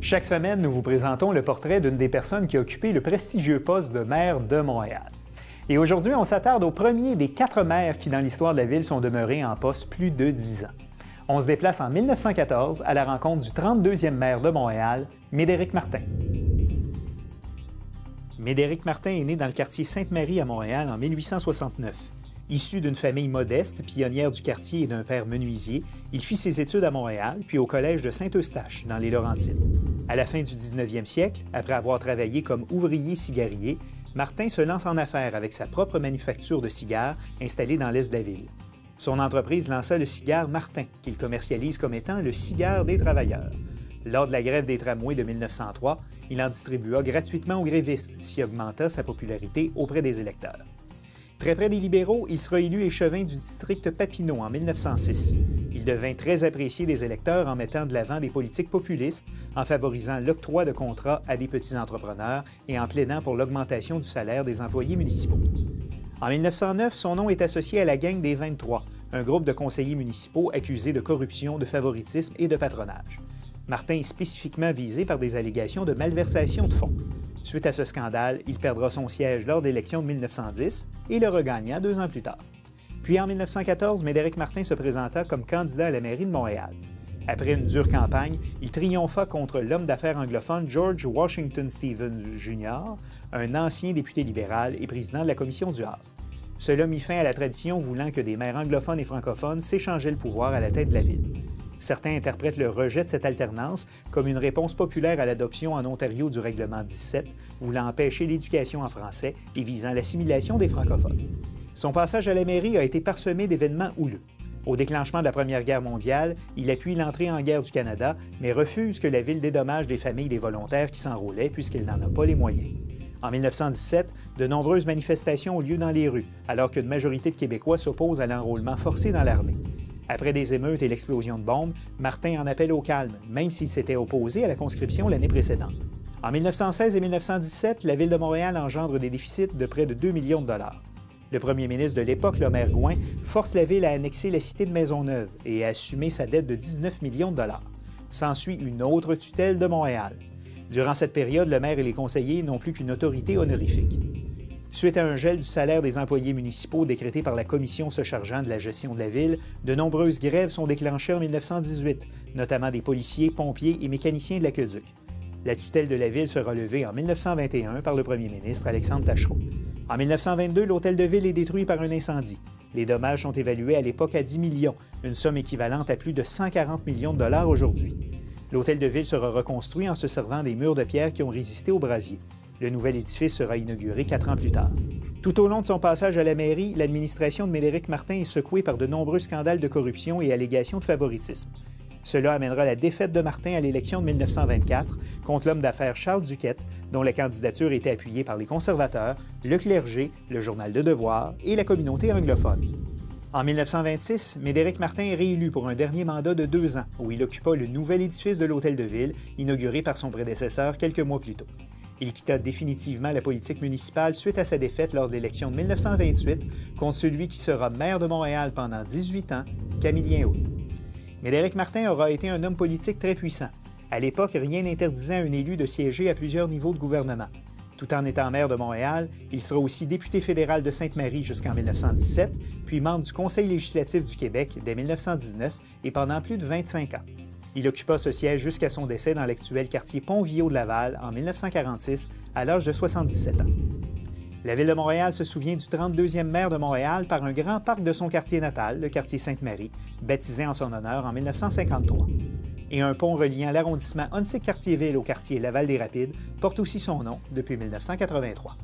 Chaque semaine, nous vous présentons le portrait d'une des personnes qui a occupé le prestigieux poste de maire de Montréal. Et aujourd'hui, on s'attarde au premier des quatre maires qui, dans l'histoire de la ville, sont demeurés en poste plus de dix ans. On se déplace en 1914 à la rencontre du 32e maire de Montréal, Médéric Martin. Médéric Martin est né dans le quartier Sainte-Marie à Montréal en 1869. Issu d'une famille modeste, pionnière du quartier et d'un père menuisier, il fit ses études à Montréal, puis au collège de Saint-Eustache, dans les Laurentides. À la fin du 19e siècle, après avoir travaillé comme ouvrier cigarier, Martin se lance en affaires avec sa propre manufacture de cigares installée dans l'est de la ville. Son entreprise lança le cigare Martin, qu'il commercialise comme étant le cigare des travailleurs. Lors de la grève des tramways de 1903, il en distribua gratuitement aux grévistes, s'y augmenta sa popularité auprès des électeurs. Très près des libéraux, il sera élu échevin du district Papineau en 1906. Il devint très apprécié des électeurs en mettant de l'avant des politiques populistes, en favorisant l'octroi de contrats à des petits entrepreneurs et en plaidant pour l'augmentation du salaire des employés municipaux. En 1909, son nom est associé à la gang des 23, un groupe de conseillers municipaux accusés de corruption, de favoritisme et de patronage. Martin est spécifiquement visé par des allégations de malversation de fonds. Suite à ce scandale, il perdra son siège lors de l'élection de 1910 et le regagna deux ans plus tard. Puis en 1914, Médéric Martin se présenta comme candidat à la mairie de Montréal. Après une dure campagne, il triompha contre l'homme d'affaires anglophone George Washington Stevens Jr., un ancien député libéral et président de la Commission du Havre. Cela mit fin à la tradition voulant que des maires anglophones et francophones s'échangeaient le pouvoir à la tête de la ville. Certains interprètent le rejet de cette alternance comme une réponse populaire à l'adoption en Ontario du règlement 17, voulant empêcher l'éducation en français et visant l'assimilation des francophones. Son passage à la mairie a été parsemé d'événements houleux. Au déclenchement de la Première Guerre mondiale, il appuie l'entrée en guerre du Canada, mais refuse que la ville dédommage des familles des volontaires qui s'enrôlaient puisqu'elle n'en a pas les moyens. En 1917, de nombreuses manifestations ont lieu dans les rues, alors qu'une majorité de Québécois s'oppose à l'enrôlement forcé dans l'armée. Après des émeutes et l'explosion de bombes, Martin en appelle au calme, même s'il s'était opposé à la conscription l'année précédente. En 1916 et 1917, la ville de Montréal engendre des déficits de près de 2 millions de dollars. Le premier ministre de l'époque, Lomer Gouin, force la ville à annexer la cité de Maisonneuve et à assumer sa dette de 19 millions de dollars. S'ensuit une autre tutelle de Montréal. Durant cette période, le maire et les conseillers n'ont plus qu'une autorité honorifique. Suite à un gel du salaire des employés municipaux décrété par la commission se chargeant de la gestion de la ville, de nombreuses grèves sont déclenchées en 1918, notamment des policiers, pompiers et mécaniciens de l'aqueduc. La tutelle de la ville sera levée en 1921 par le premier ministre Alexandre Tachereau. En 1922, l'hôtel de ville est détruit par un incendie. Les dommages sont évalués à l'époque à 10 millions, une somme équivalente à plus de 140 millions de dollars aujourd'hui. L'hôtel de ville sera reconstruit en se servant des murs de pierre qui ont résisté au brasier. Le nouvel édifice sera inauguré quatre ans plus tard. Tout au long de son passage à la mairie, l'administration de Médéric Martin est secouée par de nombreux scandales de corruption et allégations de favoritisme. Cela amènera la défaite de Martin à l'élection de 1924 contre l'homme d'affaires Charles Duquette, dont la candidature était appuyée par les conservateurs, le clergé, le journal de Devoir et la communauté anglophone. En 1926, Médéric Martin est réélu pour un dernier mandat de deux ans, où il occupa le nouvel édifice de l'Hôtel de Ville, inauguré par son prédécesseur quelques mois plus tôt. Il quitta définitivement la politique municipale suite à sa défaite lors de l'élection de 1928 contre celui qui sera maire de Montréal pendant 18 ans, Camillien Houd. Médéric Martin aura été un homme politique très puissant. À l'époque, rien n'interdisait à un élu de siéger à plusieurs niveaux de gouvernement. Tout en étant maire de Montréal, il sera aussi député fédéral de Sainte-Marie jusqu'en 1917, puis membre du Conseil législatif du Québec dès 1919 et pendant plus de 25 ans. Il occupa ce siège jusqu'à son décès dans l'actuel quartier Pont-Viau de Laval en 1946, à l'âge de 77 ans. La Ville de Montréal se souvient du 32e maire de Montréal par un grand parc de son quartier natal, le quartier Sainte-Marie, baptisé en son honneur en 1953. Et un pont reliant l'arrondissement Onsic-Cartierville au quartier Laval-des-Rapides porte aussi son nom depuis 1983.